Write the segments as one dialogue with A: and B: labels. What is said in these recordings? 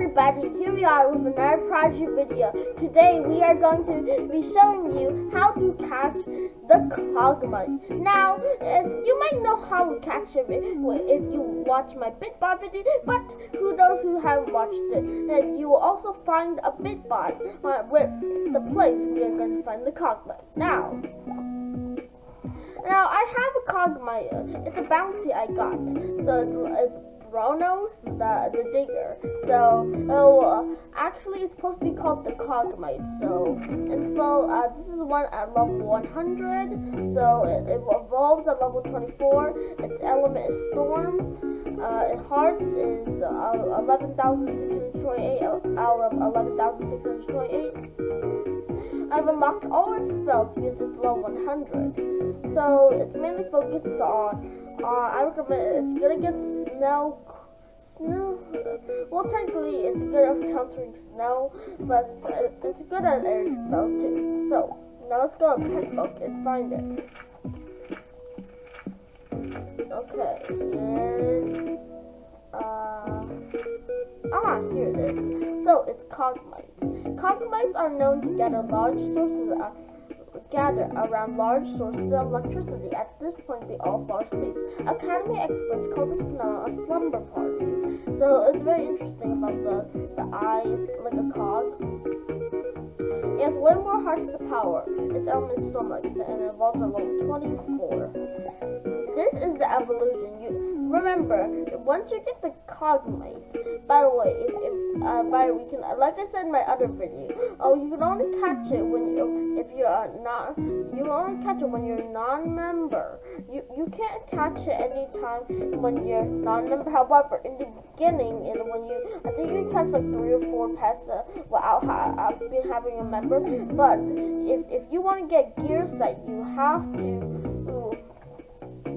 A: everybody, here we are with another Prodigy video. Today we are going to be showing you how to catch the Cogmite. Now, uh, you might know how to catch it if you watch my Bitbot video, but who knows who haven't watched it. And you will also find a Bitbot uh, with the place we are going to find the Cogmite. Now, now I have a Cogmite. It's a bounty I got. So it's, it's Bronos, the, the digger. So, oh, uh, actually, it's supposed to be called the Cogmite. So, info, uh, this is one at level 100. So, it, it evolves at level 24. Its element is Storm. Uh, its hearts is uh, 11,628 out of 11,628. I've unlocked all its spells because it's level 100. So it's mainly focused on uh, I recommend it's good against snow. Snow. Well, technically, it's good at countering snow, but it's good at air spells too. So now let's go to Pet and find it. Okay, here's uh ah here it is. So it's Cogmites. Cogmites are known to gather large sources of gather around large sources of electricity. At this point, they all fall asleep. Academy experts call this phenomenon a slumber party. So it's very interesting about the, the eyes, like a cog. It has way more hearts to power. Its element is like and it evolves at level 24. This is the evolution. You remember, once you get the Cogmite, by the way, if uh, by we can, like I said in my other video, oh, you can only catch it when you, if you're not, you only catch it when you're non-member. You you can't catch it anytime when you're non-member. However, in the beginning, and when you, I think you catch like three or four pets uh, without ha having a member. But if if you want to get gear set, you have to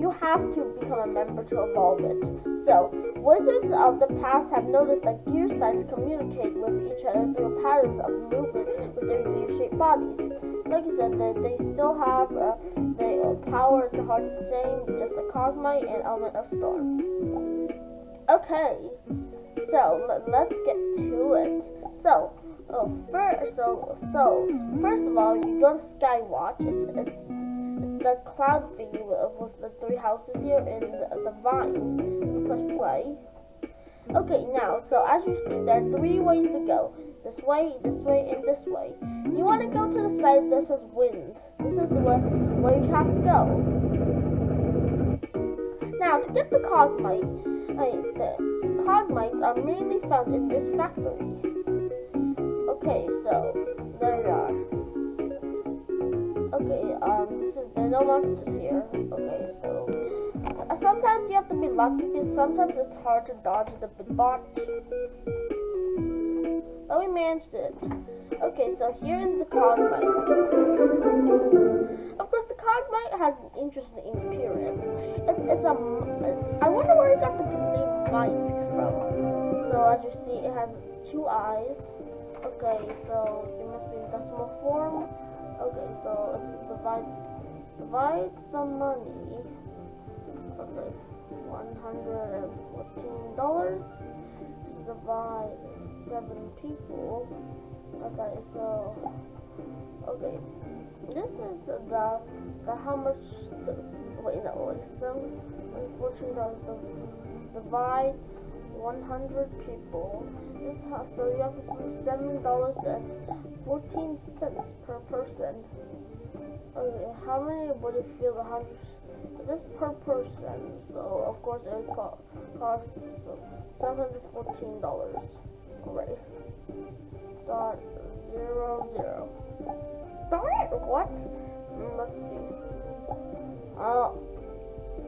A: you have to become a member to evolve it. So, wizards of the past have noticed that gear sites communicate with each other through patterns of movement with their gear-shaped bodies. Like I said, they, they still have uh, the uh, power the heart's the same, just a Cogmite and Element of Storm. Okay, so let's get to it. So, oh, first, so so first of all, you go to Skywatch. It's, it's the cloud thingy with the three houses here and the, vine. Press play. Okay, now, so as you see, there are three ways to go. This way, this way, and this way. You want to go to the side that says wind. This is where, where you have to go. Now, to get the cogmite, the cogmites are mainly found in this factory. Okay, so, there we are. Okay, um, there are no monsters here. Okay, so, so, sometimes you have to be lucky because sometimes it's hard to dodge the bot. Oh, we managed it. Okay, so here is the Cogmite. Of course, the Cogmite has an interesting appearance. It, it's a, it's, I wonder where it got the name Mite from. So as you see, it has two eyes. Okay, so it must be in decimal form. Okay, so let's divide divide the money. Okay, one hundred and fourteen dollars. Divide seven people. Okay, so okay, this is the the how much? To, wait, no, wait, seven fourteen dollars. Divide 100 people. This house, so you have to spend seven dollars and fourteen cents per person. Okay, how many would it feel the hundred? This per person, so of course it would co so seven hundred fourteen dollars. Alright. Dot zero zero. Darn it! What? Mm, let's see. Uh.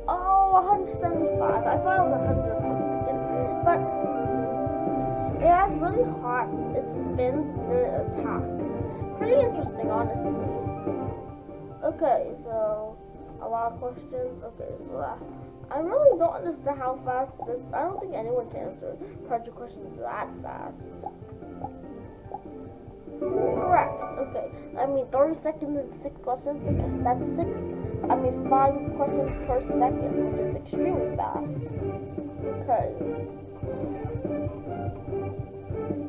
A: Oh, 175. I thought it was 100 per second. But it has really hot, it spins and it attacks. Pretty interesting, honestly. Okay, so a lot of questions. Okay, so uh, I really don't understand how fast this. I don't think anyone can answer Prodigy questions that fast. Correct. Okay. I mean, 30 seconds and 6 questions. That's 6, I mean, 5 questions per second, which is extremely fast. Okay.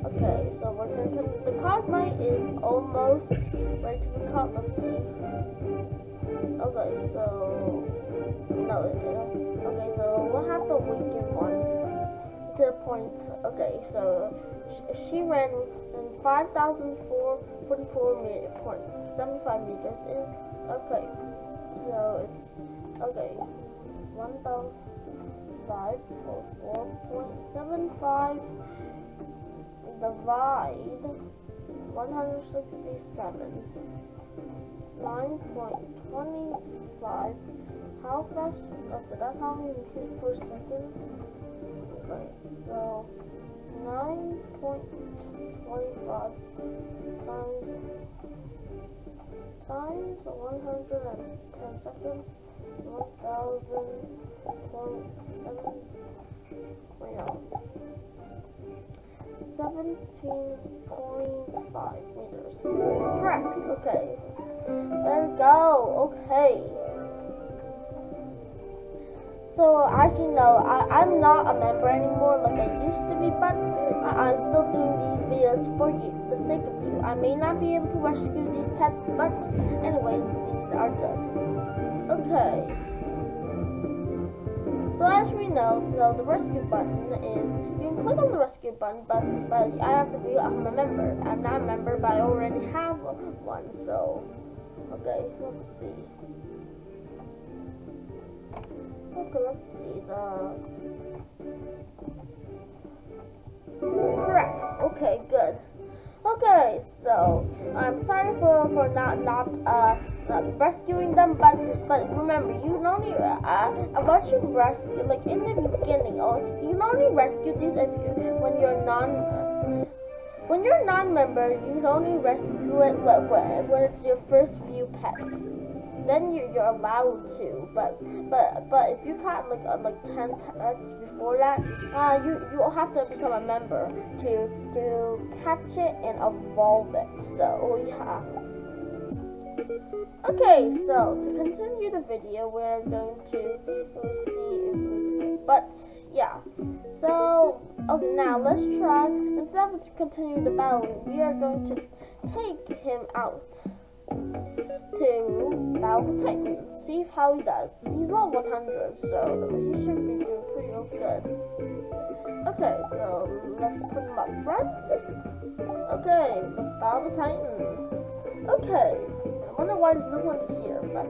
A: Okay, so we're gonna, the Cogmite is almost ready to be caught. Let's see. Okay, so no, okay, so we'll have to weaken one to the point. Okay, so she, she ran 5,444 meter point 75 meters. In, okay, so it's okay. 1,005 for 4.75 divide 167 9.25 how fast okay that's how many meters per second okay so 9.25 times times 110 seconds 1000.7 wait no 17.5 meters. Correct, okay. There we go, okay. So, as you know, I, I'm not a member anymore like I used to be, but I, I'm still doing these videos for you, the sake of you. I may not be able to rescue these pets, but anyways, these are good. Okay. So as we know, so the rescue button is, you can click on the rescue button, but, but I have to be I'm a member. I'm not a member, but I already have one, so, okay, let's see. Okay, let's see, the, not uh rescuing them, but but remember you only uh about you rescue like in the beginning, oh, you only rescue these if you when you're non when you're non-member, you only rescue it when, when it's your first few pets then you're, you're allowed to. But but but if you caught like uh, like ten pets before that, uh, you you'll have to become a member to to catch it and evolve it. So yeah. Okay, so to continue the video, we're going to see. But yeah, so okay, now let's try. Instead of continuing the battle, we are going to take him out to Battle the Titan. See how he does. He's level 100, so he should be doing pretty good. Okay, so let's put him up front. Okay, let's Battle the Titan. Okay, I wonder why there's no one here, but...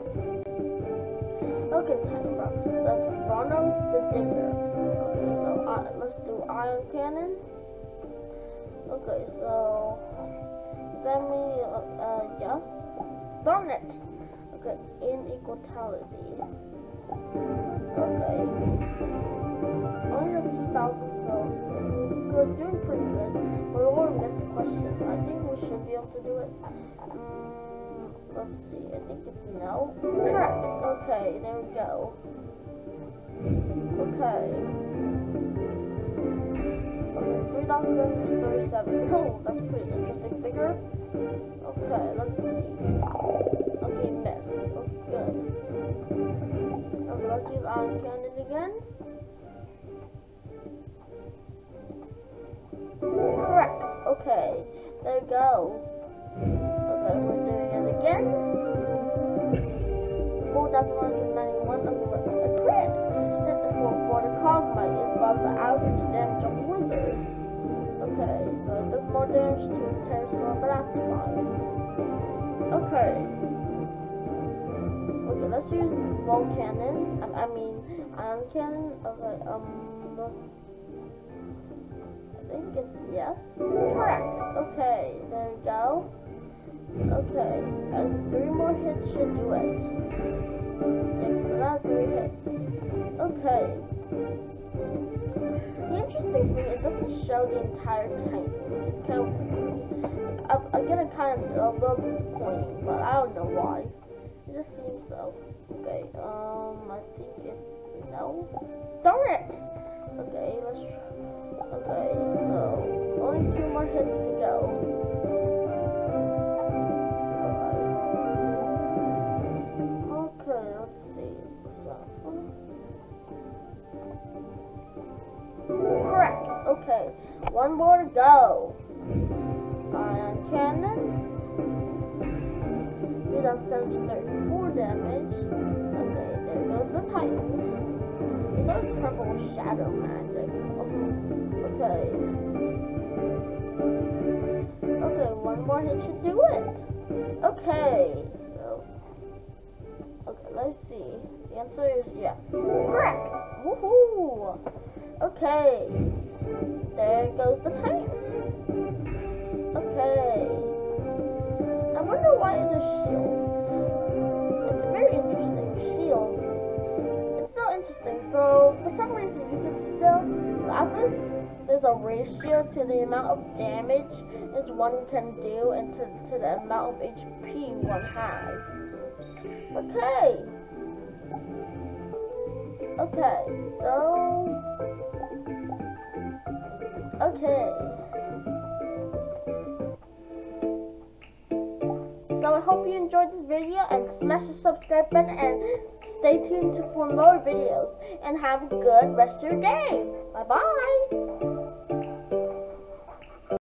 A: Okay, Titan Bro. So it's Bronos the Digger. Okay, so uh, let's do Ion Cannon. Okay, so... Semi, uh, uh yes. Darn it! Okay, inequality. Okay. Only has 2,000, so we're doing pretty good. But we already missed the question. I think we should be able to do it. Um, let's see, I think it's no. Correct! Okay, there we go. Okay. Okay, 3,737. Oh, that's a pretty interesting figure. Okay, let's see. Okay, miss. Oh, good. Okay, let's use ion cannon again. Correct. Okay, there we go. Okay, we're doing it again. 4,191 a crit. And the 4 for the Cogmite is about the average damage of Wizard. Okay, so it does more damage to Pterosaur, but that's fine. Okay let's use cannon. I, I mean, ion cannon. Okay, um, think it's yes. Correct. Okay, there we go. Okay, and three more hits should do it. And not three hits. Okay. The interesting thing, it doesn't show the entire tank, which is kind of weird. I'm, I'm getting kind of a little disappointing, but I don't know why. It just seems so. Okay, um, I think it's no. Darn it! Okay, let's. try. Okay, so only two more hits to go. Okay, let's see. Correct. Okay, one more to go. cannon. It does 734 damage. Okay, there goes the Titan. Purple shadow magic. Okay. Okay, one more hit should do it. Okay, so. Okay, let's see. The answer is yes. Correct. Woohoo! Okay. There goes the Titan. Okay. I wonder why it is shields. Some reason, you can still. I think there's a ratio to the amount of damage that one can do and to, to the amount of HP one has. Okay. Okay, so. Okay. So I hope you enjoyed this video and smash the subscribe button and stay tuned for more videos and have a good rest of your day. Bye bye.